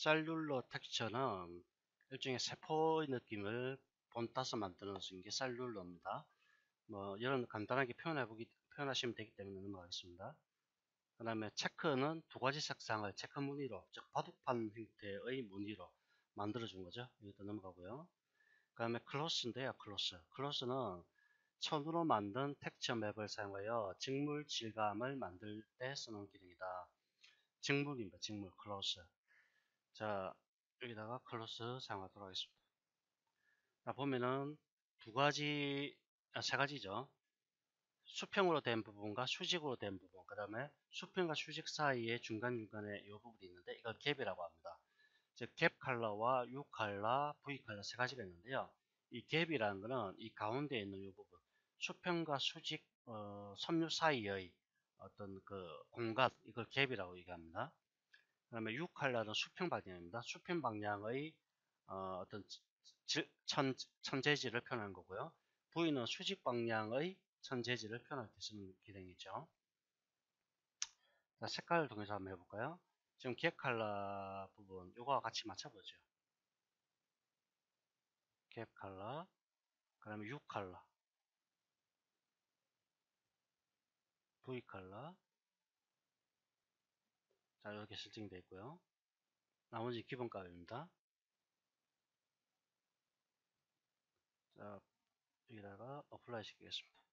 셀룰러 텍스처는 일종의 세포의 느낌을 본따서 만드는 게 cellular입니다. 뭐 이런 간단하게 표현해 보기 표현하시면 되기 때문에 넘어가겠습니다. 그 다음에 체크는 두 가지 색상을 체크 무늬로 즉 바둑판 형태의 무늬로 만들어 준 거죠. 이것도 넘어가고요. 그 다음에 cloth인데요. cloth. cloth는 천으로 만든 텍스처 맵을 사용하여 직물 질감을 만들 때 쓰는 기능이다. 직물입니다. 직물 cloth. 자 여기다가 cloth 사용하도록 하겠습니다. 자 보면은 두 가지 아, 세 가지죠. 수평으로 된 부분과 수직으로 된 부분, 그 다음에 수평과 수직 사이에 중간중간에 이 부분이 있는데 이걸 갭이라고 합니다. 즉, 갭 컬러와 U 컬러, V 컬러 세 가지가 있는데요. 이 갭이라는 것은 이 가운데 있는 이 부분, 수평과 수직 어, 섬유 사이의 어떤 그 공간, 이걸 갭이라고 얘기합니다. 그 다음에 컬러는 수평 방향입니다. 수평 방향의 어, 떤 천, 천재질을 표현하는 거고요. V는 수직 방향의 천재질을 표현할 때 쓰는 기능이죠. 자, 색깔을 통해서 한번 해볼까요? 지금 기획 컬러 부분 이거와 같이 맞춰보죠. 기획 컬러 그 다음에 U 컬러 V 컬러 자 이렇게 설정되어 있고요. 나머지 기본 값입니다. 자 여기다가 apply 시키겠습니다.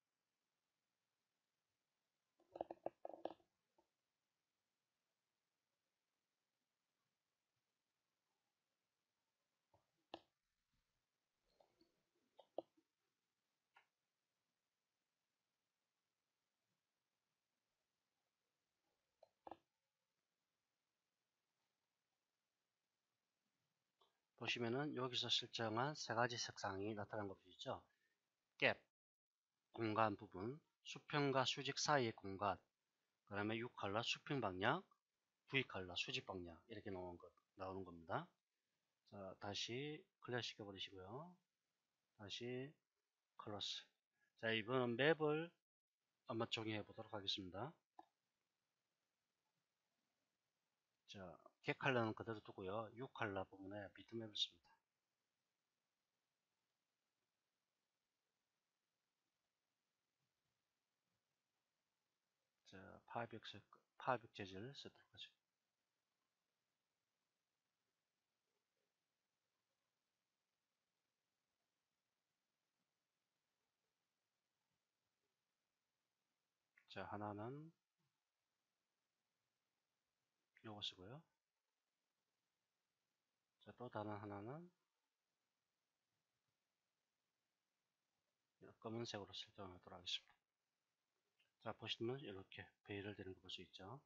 보시면은 여기서 설정한 세 가지 색상이 나타난 거 보이죠? 갭, 공간 부분, 수평과 수직 사이의 공간, 그 다음에 U 컬러 수평 방향, V 컬러 수직 방향 이렇게 나오는, 것, 나오는 겁니다. 자, 다시 clear 시켜 버리시고요. 다시 cloth. 자, 이번은 map을 한번 정의해 보도록 하겠습니다. 자, 개 컬러는 그대로 두고요. 6 컬러 부분에 비트맵을 씁니다. 자, 파이벽, 파이벽 재질을 쓰도록 하죠. 자, 하나는 요거 쓰고요. 자, 또 다른 하나는 검은색으로 설정하도록 하겠습니다. 자, 보시면 이렇게 베일을 되는 거 볼 수 있죠.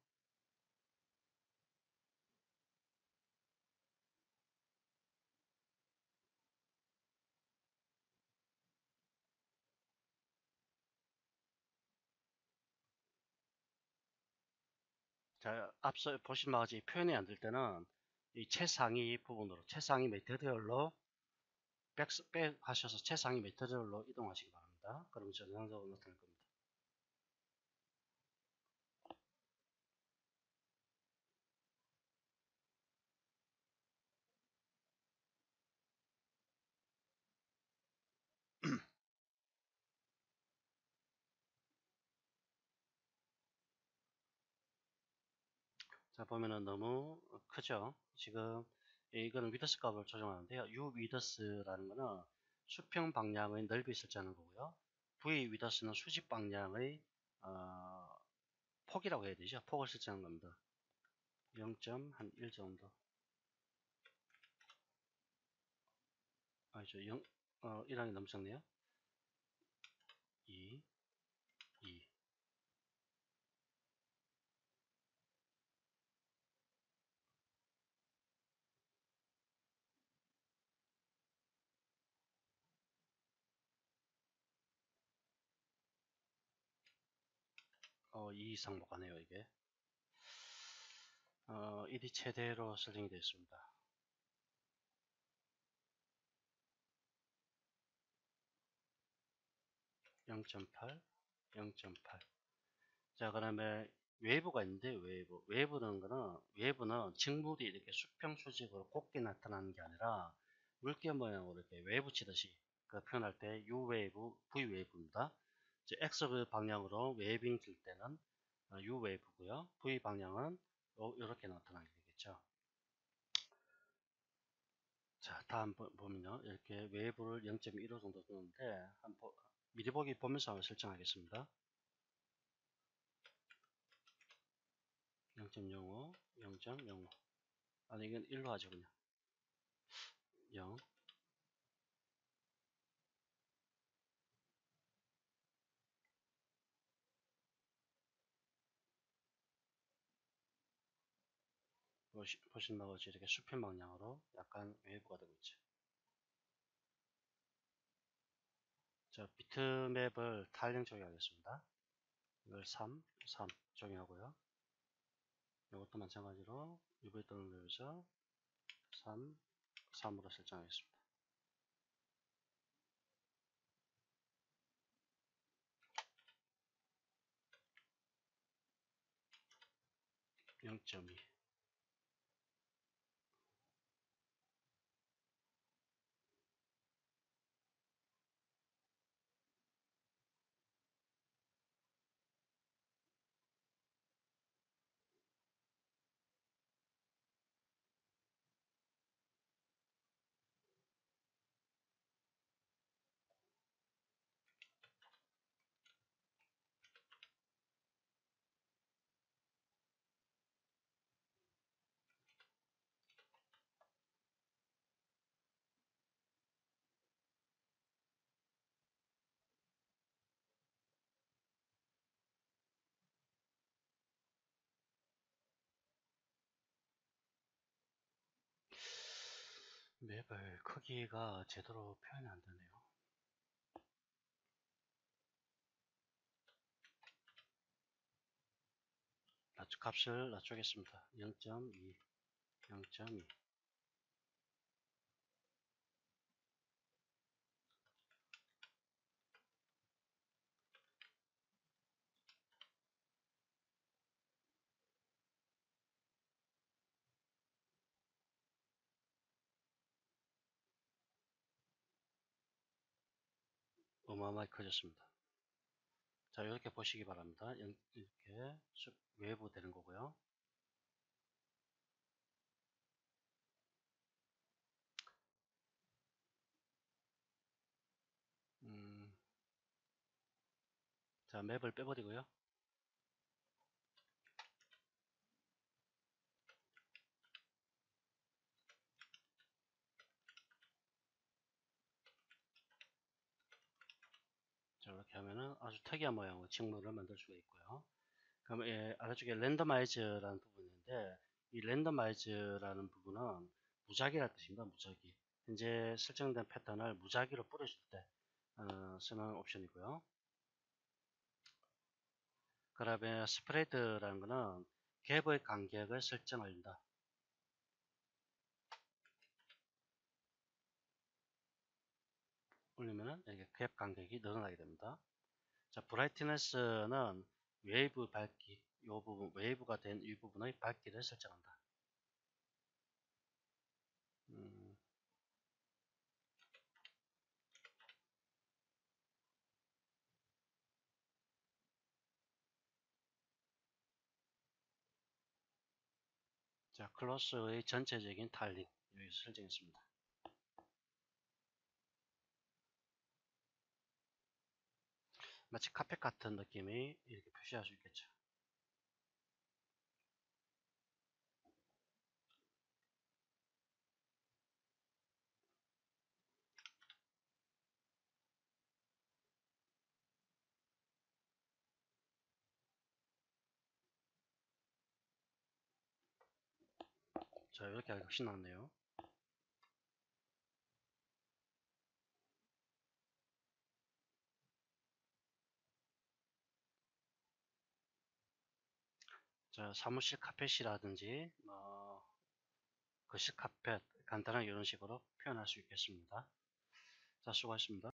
자, 앞서 보신 바와 같이 표현이 안 될 때는 이 최상위 부분으로 최상위 메테리얼로 백, 백 하셔서 최상위 메테리얼로 이동하시기 바랍니다. 그러면 정상적으로 나타날 겁니다. 자 보면은 너무 크죠? 지금 이거는 위더스 값을 조정하는데요. U 위더스라는 거는 수평 방향의 넓이 설정하는 거고요. V 위더스는 수직 방향의 어, 폭이라고 해야 되죠? 폭을 설정하는 겁니다. 0.1 정도. 아니죠. 0, 어, 1항이 너무 적네요. 2 2 어, 2 이상 못 가네요, 이게. 어, 1이 최대로 설정이 되어 있습니다. (0.8) (0.8) 자, 그 다음에 웨이브가 있는데 웨이브 웨이브라는 거는 웨이브는 직물이 이렇게 수평 수직으로 곱게 나타나는 게 아니라 물결 모양으로 이렇게 웨이브 치듯이 그 표현할 때 U 웨이브, V 웨이브입니다. X 그 방향으로 waving 칠 때는 U 웨이브고요. V 방향은 이렇게 나타나게 되겠죠. 자, 다음 보- 보면요. 이렇게 웨이브를 0.15 정도 두는데 한번 미리 보기 보면서 한번 설정하겠습니다. 0.05, 0.05. 아니 이건 1로 하죠 그냥. 0. 보시, 보시는 것이 이렇게 수평 방향으로 약간 웨이브가 되고 있죠. 자, bitmap을 tiling 적용하겠습니다. 이걸 3, 3 적용하고요. 이것도 마찬가지로 UV 등을 누르면서 3, 3으로 설정하겠습니다. (0.2) 맵을 크기가 제대로 표현이 안 되네요. 값을 낮추겠습니다. 0.2, 0.2. 어마어마하게 커졌습니다. 자, 이렇게 보시기 바랍니다. 연- 이렇게 쭉 외부 되는 거고요. 음, 자, 맵을 빼버리고요. 자, 이렇게 하면은 아주 특이한 모양으로 직물을 만들 수가 있고요. 그럼 예, 아래쪽에 랜더마이즈라는 부분이 있는데 이 랜더마이즈라는 부분은 무작위라는 뜻입니다. 무작위. 현재 설정된 패턴을 무작위로 뿌려줄 때 어, 쓰는 옵션이고요. 그 다음에 스프레드라는 거는 갭의 간격을 설정한다. 올리면은 이렇게 갭 간격이 늘어나게 됩니다. 자, brightness는 웨이브 밝기, 이 부분, 웨이브가 된 이 부분의 밝기를 설정한다. 음, 자, cloth의 전체적인 tiling 여기서 설정했습니다. 마치 카펫 같은 느낌이 이렇게 표시할 수 있겠죠. 자, 이렇게 훨씬 낫네요. 자, 사무실 카펫이라든지, 뭐, 거실 카펫, 간단하게 이런 식으로 표현할 수 있겠습니다. 자, 수고하셨습니다.